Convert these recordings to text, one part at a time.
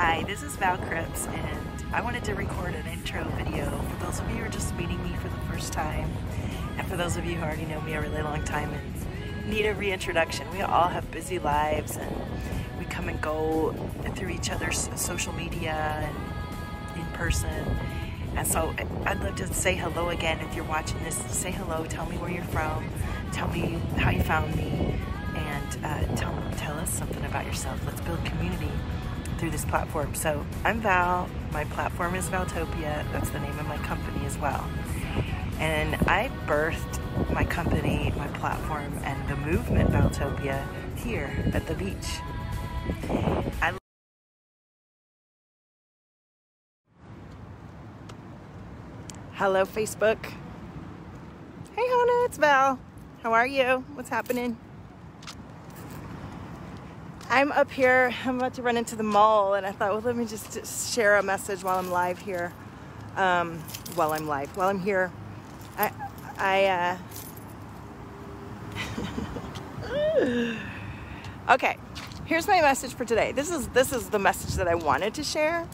Hi, this is Val Cripps, and I wanted to record an intro video for those of you who are just meeting me for the first time, and for those of you who already know me a really long time and need a reintroduction. We all have busy lives, and we come and go through each other's social media and in person. And so I'd love to say hello again if you're watching this. Say hello, tell me where you're from, tell me how you found me, and uh, tell, tell us something about yourself. Let's build community through this platform. So I'm Val. My platform is Valtopia. That's the name of my company as well. And I birthed my company, my platform, and the movement Valtopia here at the beach. I Hello, Facebook. Hey, Hannah, it's Val. How are you? What's happening? I'm up here. I'm about to run into the mall, and I thought, well, let me just share a message while I'm live here. Um, while I'm live, while I'm here, I, I. Uh... okay, here's my message for today. This is this is the message that I wanted to share,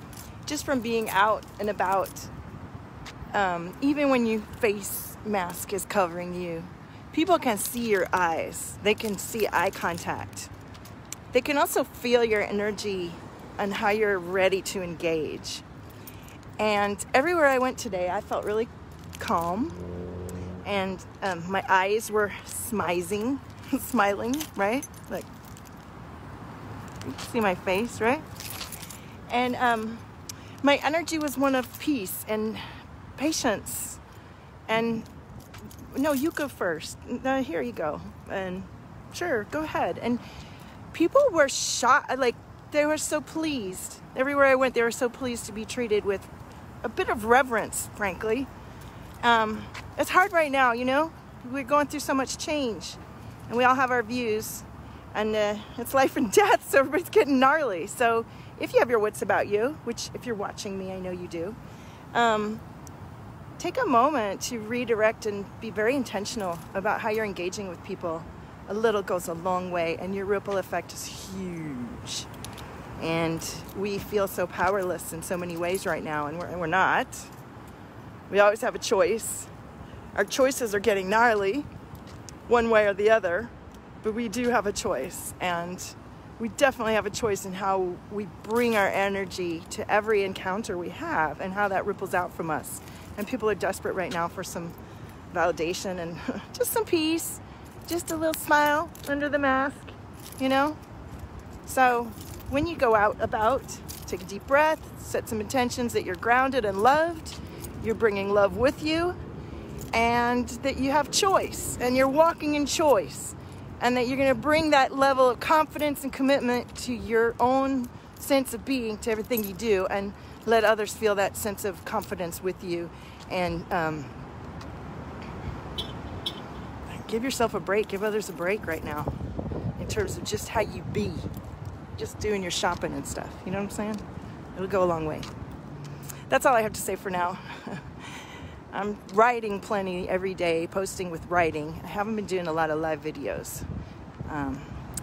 just from being out and about. Um, even when your face mask is covering you, people can see your eyes. They can see eye contact they can also feel your energy and how you're ready to engage. And everywhere I went today, I felt really calm. And um, my eyes were smizing, smiling, right? Like, you see my face, right? And um, my energy was one of peace and patience. And no, you go first. Here you go. And sure, go ahead. And people were shocked, like they were so pleased. Everywhere I went, they were so pleased to be treated with a bit of reverence, frankly. Um, it's hard right now, you know? We're going through so much change, and we all have our views, and uh, it's life and death, so everybody's getting gnarly. So if you have your wits about you, which if you're watching me, I know you do, um, take a moment to redirect and be very intentional about how you're engaging with people a little goes a long way, and your ripple effect is huge. And we feel so powerless in so many ways right now, and we're, we're not. We always have a choice. Our choices are getting gnarly, one way or the other, but we do have a choice. And we definitely have a choice in how we bring our energy to every encounter we have and how that ripples out from us. And people are desperate right now for some validation and just some peace just a little smile under the mask, you know? So when you go out about, take a deep breath, set some intentions that you're grounded and loved, you're bringing love with you, and that you have choice, and you're walking in choice, and that you're gonna bring that level of confidence and commitment to your own sense of being, to everything you do, and let others feel that sense of confidence with you. And um, give yourself a break, give others a break right now in terms of just how you be, just doing your shopping and stuff. You know what I'm saying? It'll go a long way. That's all I have to say for now. I'm writing plenty every day, posting with writing. I haven't been doing a lot of live videos. Um,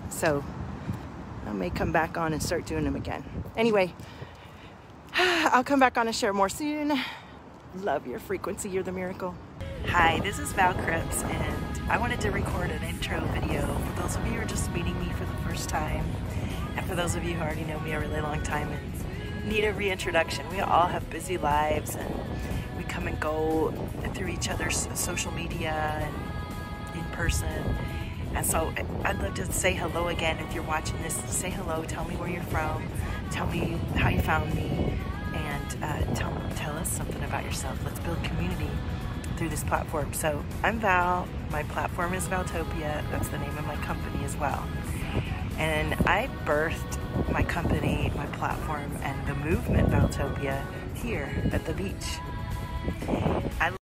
so I may come back on and start doing them again. Anyway, I'll come back on and share more soon. Love your frequency. You're the miracle. Hi, this is Val Cripps, and I wanted to record an intro video for those of you who are just meeting me for the first time, and for those of you who already know me a really long time and need a reintroduction. We all have busy lives, and we come and go through each other's social media and in person. And so I'd love to say hello again if you're watching this. Say hello, tell me where you're from, tell me how you found me, and uh, tell, tell us something about yourself. Let's build community through this platform. So I'm Val. My platform is Valtopia. That's the name of my company as well. And I birthed my company, my platform, and the movement Valtopia here at the beach. I